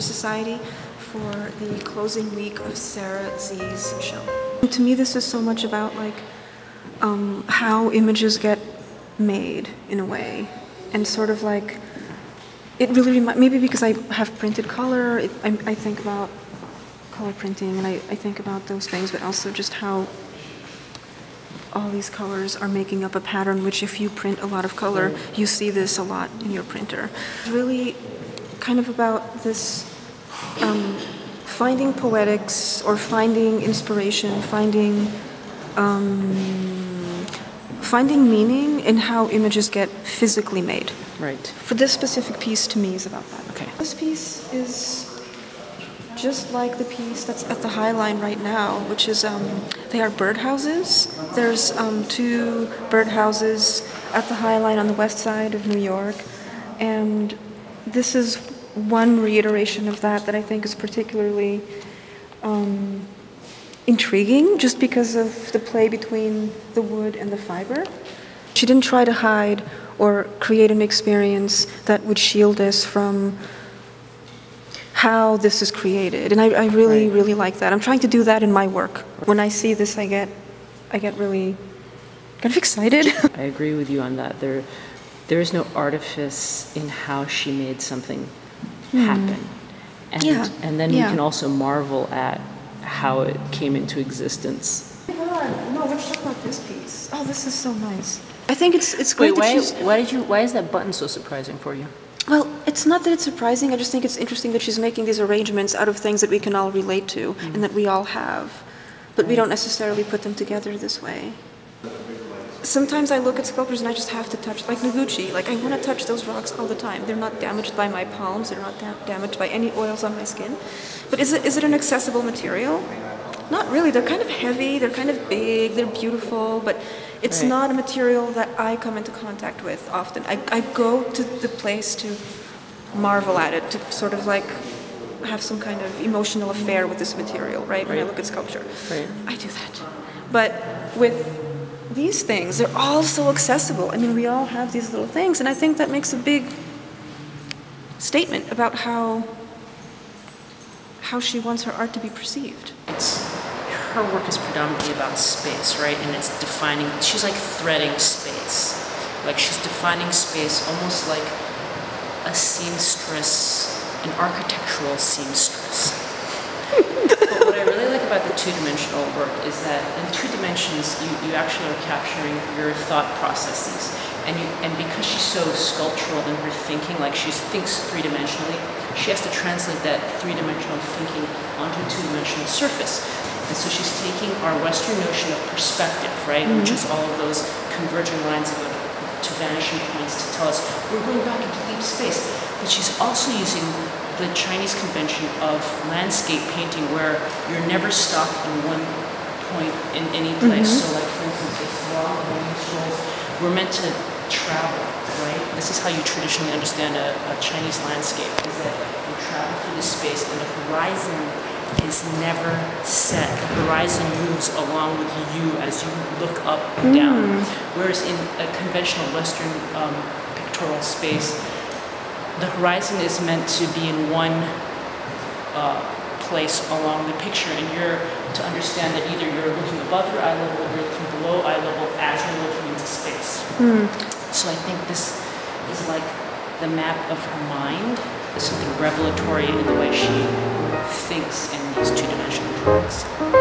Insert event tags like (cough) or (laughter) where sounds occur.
Society for the closing week of Sarah Sze's show. To me, this is so much about like um, how images get made in a way, and sort of like it really maybe because I have printed color, it, I, I think about color printing and I, I think about those things, but also just how all these colors are making up a pattern which if you print a lot of color you see this a lot in your printer really kind of about this um, finding poetics or finding inspiration finding um, finding meaning in how images get physically made Right. for this specific piece to me is about that Okay. this piece is just like the piece that's at the High Line right now, which is um, they are birdhouses. There's um, two birdhouses at the High Line on the west side of New York, and this is one reiteration of that that I think is particularly um, intriguing, just because of the play between the wood and the fiber. She didn't try to hide or create an experience that would shield us from how this is created. And I, I really, Right. really like that. I'm trying to do that in my work. When I see this, I get, I get really kind of excited. (laughs) I agree with you on that. There, there is no artifice in how she made something happen. And, Hmm. Yeah, and then yeah. we can also marvel at how it came into existence. Oh my God, no, let's talk about this piece. Oh, this is so nice. I think it's it's Wait, great that why, she's. why did you, why is that button so surprising for you? Well, it's not that it's surprising. I just think it's interesting that she's making these arrangements out of things that we can all relate to and that we all have, but we don't necessarily put them together this way. Sometimes I look at sculptures and I just have to touch, like Noguchi. Like I want to touch those rocks all the time. They're not damaged by my palms. They're not da- damaged by any oils on my skin. But is it is it an accessible material? Not really. They're kind of heavy. They're kind of big. They're beautiful, but it's Right. not a material that I come into contact with often. I, I go to the place to marvel at it, to sort of like have some kind of emotional affair with this material, right? When I look at sculpture. Right. I do that. But with these things, they're all so accessible. I mean, we all have these little things, and I think that makes a big statement about how how she wants her art to be perceived. it's her work is predominantly about space, right? And it's defining. She's like threading space, like she's defining space almost like a seamstress, an architectural seamstress. but what I really like about the two-dimensional work is that in two dimensions, you, you actually are capturing your thought processes, and you and because she's so sculptural in her thinking, like she thinks three-dimensionally, she has to translate that three-dimensional thinking onto a two-dimensional surface. And so she's taking our Western notion of perspective, right, which mm-hmm. is all of those converging lines of to vanishing points to tell us we're going back into deep space. But she's also using the Chinese convention of landscape painting where you're never stuck in one point in any place. So like for instance, this long we're meant to travel, right? This is how you traditionally understand a, a Chinese landscape, is that you travel through the space and the horizon is never set. The horizon moves along with you as you look up and down. Whereas in a conventional Western um, pictorial space, the horizon is meant to be in one uh, place along the picture, and you're to understand that either you're looking above your eye level or you're looking below eye level as you're looking into space. So I think this is like the map of her mind. There's something revelatory in the way she thinks in these two-dimensional drawings.